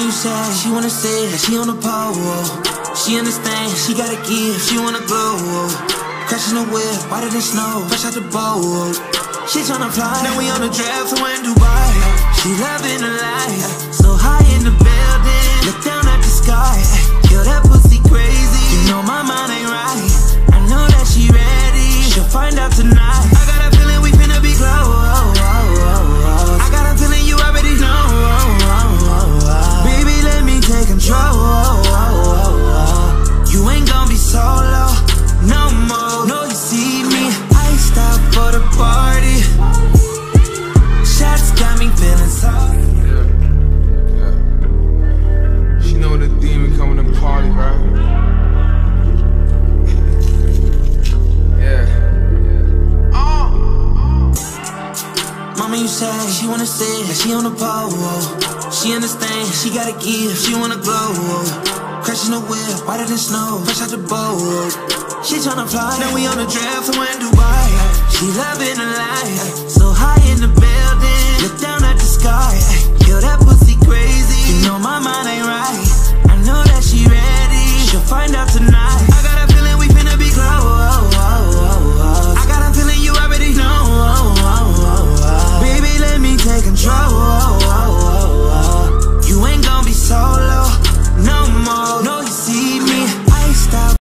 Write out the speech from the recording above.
say she wanna say that she on the pole. She understand, she gotta give, she wanna glow. Crashing the whip, whiter than snow, fresh out the boat. She tryna fly, now we on the draft, so in Dubai. She loving the life, so high in the building. Look down She know the demon coming to party, right? yeah. Oh. Mama, you say she wanna that she on the pole. She understand, she gotta give, she wanna glow. Crashing the whip, whiter than snow, fresh out the boat. She tryna fly, now we on the draft, so in Dubai. She loving the life,